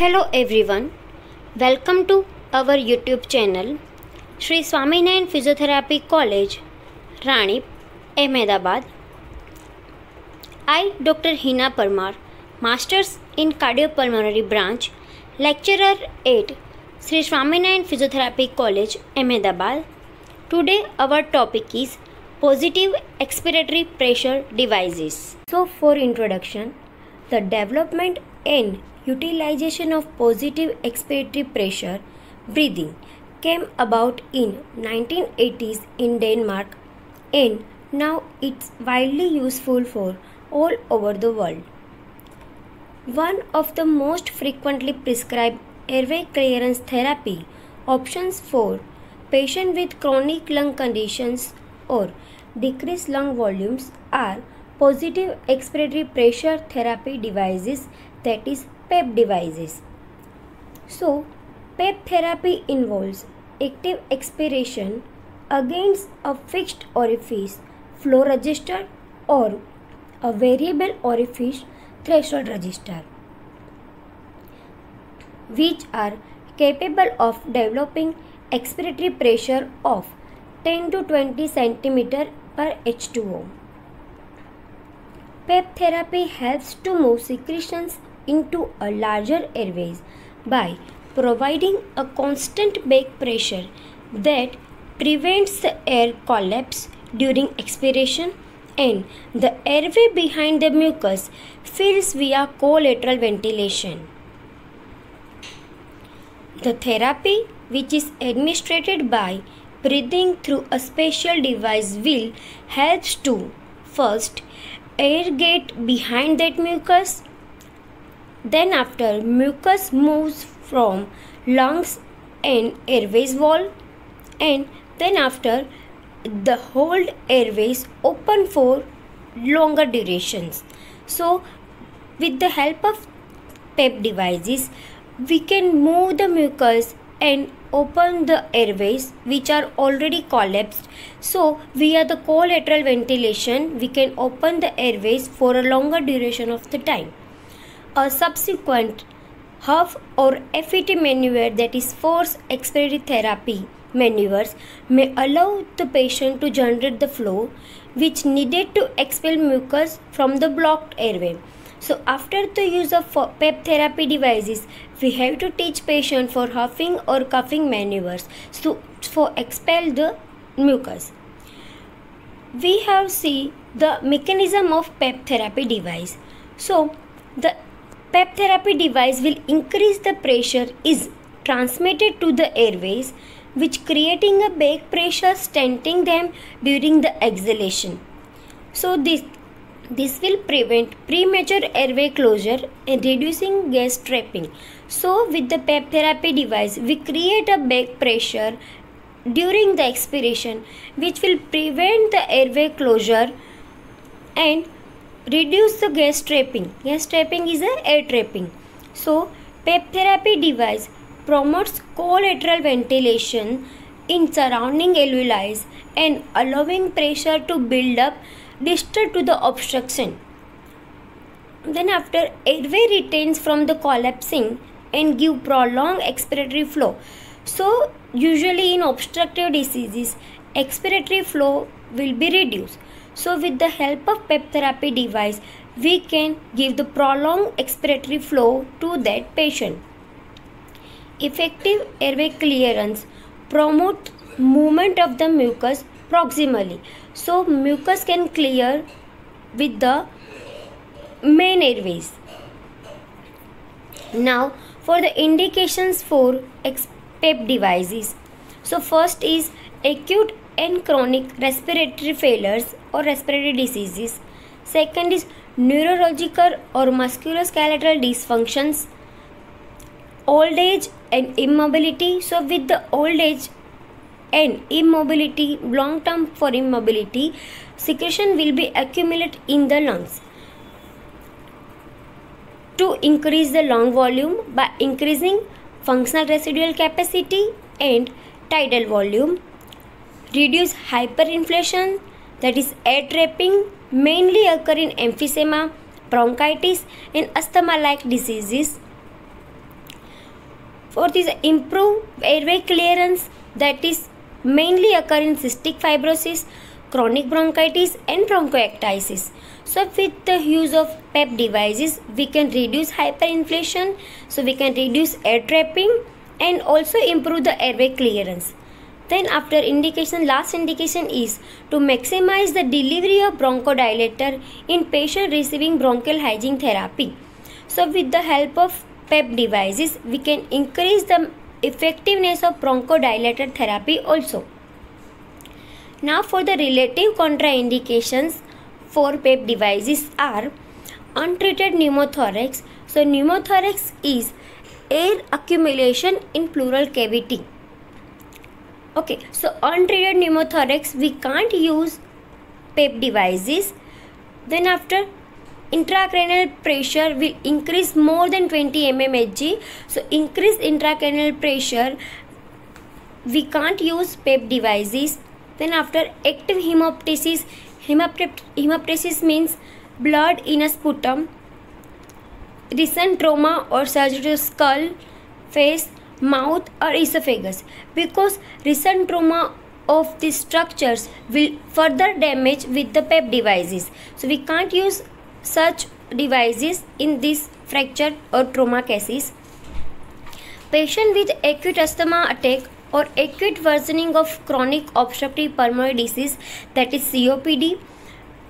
Hello everyone, welcome to our YouTube channel Shree Swaminarayan Physiotherapy College, Ranip, Ahmedabad. I, Dr. Heena Parmar, Masters in Cardiopulmonary Branch, Lecturer at Shree Swaminarayan Physiotherapy College, Ahmedabad. Today our topic is positive expiratory pressure devices. So for introduction, the development and utilization of positive expiratory pressure breathing came about in 1980s in Denmark and now it's widely useful for all over the world. One of the most frequently prescribed airway clearance therapy options for patients with chronic lung conditions or decreased lung volumes are positive expiratory pressure therapy devices that is PEP devices. So, PEP therapy involves active expiration against a fixed orifice flow resistor or a variable orifice threshold resistor, which are capable of developing expiratory pressure of 10 to 20 cm per H2O. PEP therapy helps to move secretions into a larger airways by providing a constant back pressure that prevents the air collapse during expiration and the airway behind the mucus fills via collateral ventilation. The therapy which is administered by breathing through a special device will helps to first air get behind that mucus then after mucus moves from lungs and airways wall and then after the whole airways open for longer durations. So with the help of PEP devices we can move the mucus and open the airways which are already collapsed. So via the collateral ventilation. We can open the airways for a longer duration of the time a subsequent HUF or FET maneuver that is force expiratory therapy maneuvers may allow the patient to generate the flow which needed to expel mucus from the blocked airway. So after the use of PEP therapy devices, we have to teach patient for huffing or coughing maneuvers so for expel the mucus. We have see the mechanism of PEP therapy device. So the PEP therapy device will increase the pressure is transmitted to the airways which creating a back pressure stenting them during the exhalation. So this this will prevent premature airway closure and reducing gas trapping. So with the PEP therapy device we create a back pressure during the expiration which will prevent the airway closure and reduce the gas trapping. Gas trapping is a air trapping. So PEP therapy device promotes collateral ventilation in surrounding alveoli and allowing pressure to build up distal to the obstruction. Then after airway retains from the collapsing and give prolonged expiratory flow. So usually in obstructive diseases expiratory flow will be reduced. So with the help of PEP therapy device, we can give the prolonged expiratory flow to that patient. Effective airway clearance promote movement of the mucus proximally. So mucus can clear with the main airways. Now for the indications for PEP devices. So first is acute and chronic respiratory failures or respiratory diseases. Second is neurological or musculoskeletal dysfunctions. Old age and immobility. So with the old age and immobility, long term for immobility, secretion will be accumulated in the lungs. To increase the lung volume by increasing functional residual capacity and tidal volume reduce hyperinflation that is air trapping mainly occur in emphysema, bronchitis and asthma like diseases. Fourth is improve airway clearance that is mainly occur in cystic fibrosis, chronic bronchitis and bronchiectasis. So with the use of PEP devices, we can reduce hyperinflation, so we can reduce air trapping and also improve the airway clearance. Then after indication, last indication is to maximize the delivery of bronchodilator in patient receiving bronchial hygiene therapy. So with the help of PEP devices, we can increase the effectiveness of bronchodilator therapy also. Now for the relative contraindications for PEP devices are untreated pneumothorax. So pneumothorax is air accumulation in pleural cavity. Okay, so untreated pneumothorax we can't use PEP devices. Then after intracranial pressure will increase more than 20 mmHg. So increased intracranial pressure we can't use PEP devices. Then after active hemoptysis, hemoptysis means blood in a sputum. Recent trauma or surgery to skull, face, mouth or esophagus because recent trauma of these structures will further damage with the PEP devices. So we can't use such devices in this fracture or trauma cases. Patient with acute asthma attack or acute worsening of chronic obstructive pulmonary disease that is COPD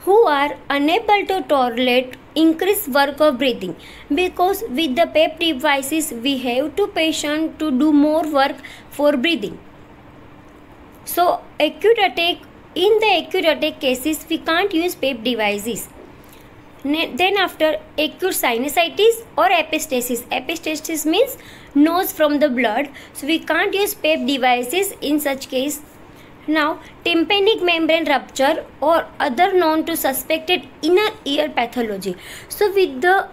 who are unable to tolerate increased work of breathing. Because with the PEP devices we have to patient to do more work for breathing. So acute attack in the acute attack cases we can't use PEP devices. Then after acute sinusitis or epistaxis epistaxis means nose from the blood. So we can't use pep devices in such case now tympanic membrane rupture or other known to suspected inner ear pathology so with the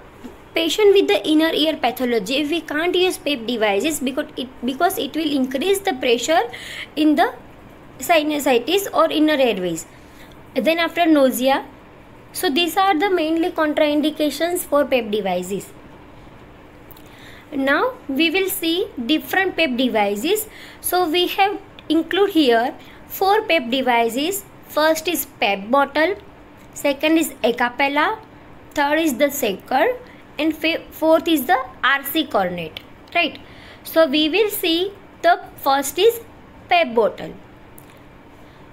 patient with the inner ear pathology we can't use pep devices because it because it will increase the pressure in the sinusitis or inner airways then after nausea so these are the mainly contraindications for PEP devices. Now we will see different PEP devices. So we have include here four PEP devices. First is PEP bottle, second is Acapella, third is the shaker and fourth is the RC cornet. Right. So we will see the first is PEP bottle.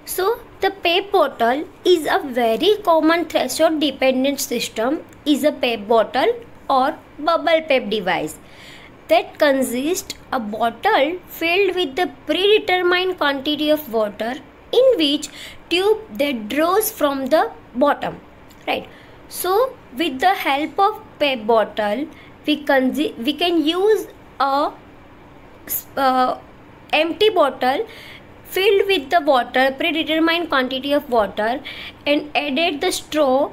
So the PEP bottle is a very common threshold dependent system is a PEP bottle or bubble PEP device that consists a bottle filled with the predetermined quantity of water in which tube that draws from the bottom right? So with the help of a bottle we can we can use a uh, empty bottle filled with the water predetermined quantity of water and added the straw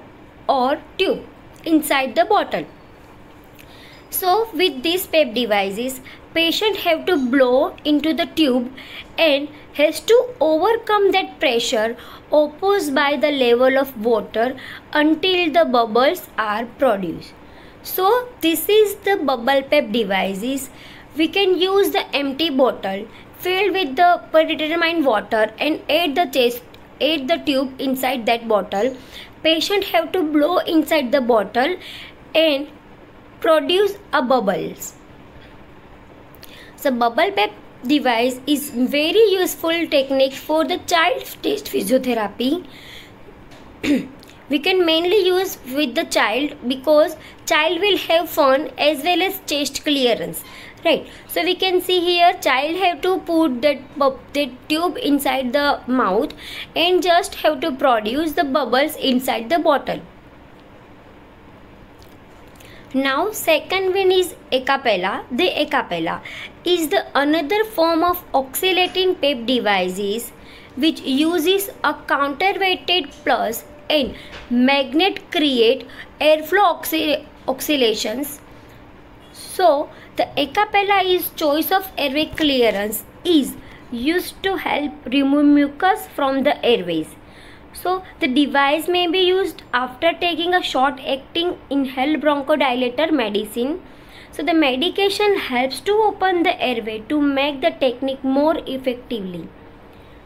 or tube inside the bottle so with these PEP devices patient have to blow into the tube and has to overcome that pressure opposed by the level of water until the bubbles are produced. So this is the bubble PEP devices. We can use the empty bottle filled with the predetermined water and add the test add the tube inside that bottle. Patient have to blow inside the bottle and produce a bubbles so bubble PEP device is very useful technique for the child test physiotherapy. We can mainly use with the child because child will have fun as well as chest clearance right? So we can see here child have to put that the tube inside the mouth and just have to produce the bubbles inside the bottle now second one is acapella the acapella is the another form of oscillating PEP devices which uses a counterweighted plus and magnet create airflow oscillations so the acapella is choice of airway clearance is used to help remove mucus from the airways. So the device may be used after taking a short acting inhaled bronchodilator medicine. So the medication helps to open the airway to make the technique more effectively.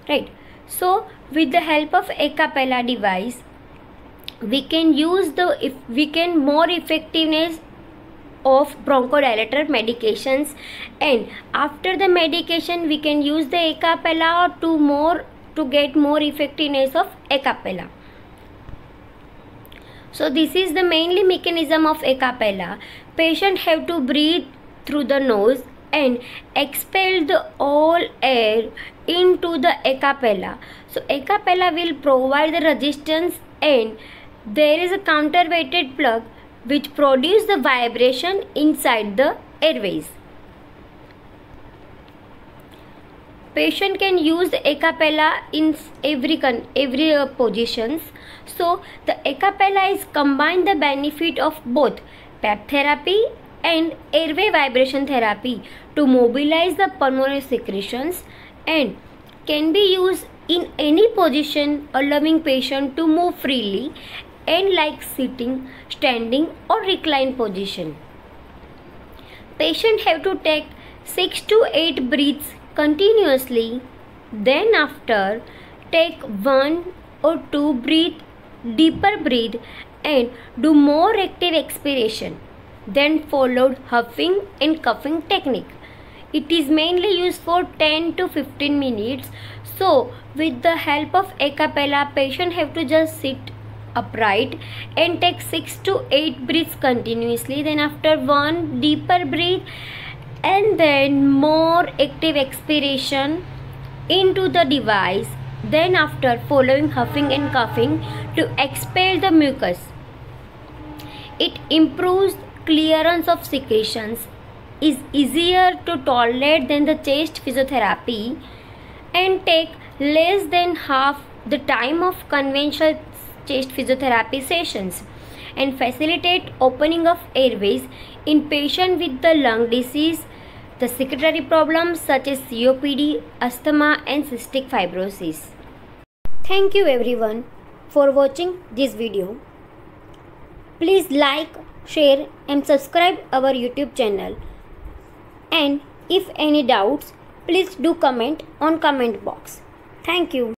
Right. So with the help of Acapella device, we can use the if we can more effectiveness of bronchodilator medications and after the medication we can use the Acapella to more to get more effectiveness of Acapella so this is the mainly mechanism of Acapella patient have to breathe through the nose and expel the all air into the Acapella so a cappella will provide the resistance and there is a counterweighted plug which produce the vibration inside the airways. Patient can use the a in every every uh, positions. So the a is combine the benefit of both PEP therapy and airway vibration therapy to mobilize the pulmonary secretions and can be used in any position allowing patient to move freely and like sitting, standing or recline position. Patient have to take 6 to 8 breaths continuously. Then after take 1 or 2 breath deeper breathe and do more active expiration. Then followed huffing and coughing technique. It is mainly used for 10 to 15 minutes. So with the help of Acapella patient have to just sit upright and take 6 to 8 breaths continuously then after one deeper breath and then more active expiration into the device. Then after following huffing and coughing to expel the mucus. It improves clearance of secretions is easier to tolerate than the chest physiotherapy and take less than half the time of conventional chest physiotherapy sessions and facilitate opening of airways in patients with the lung disease, the secretory problems such as COPD, asthma and cystic fibrosis. Thank you everyone for watching this video. Please like, share and subscribe our YouTube channel. And if any doubts, please do comment on comment box. Thank you.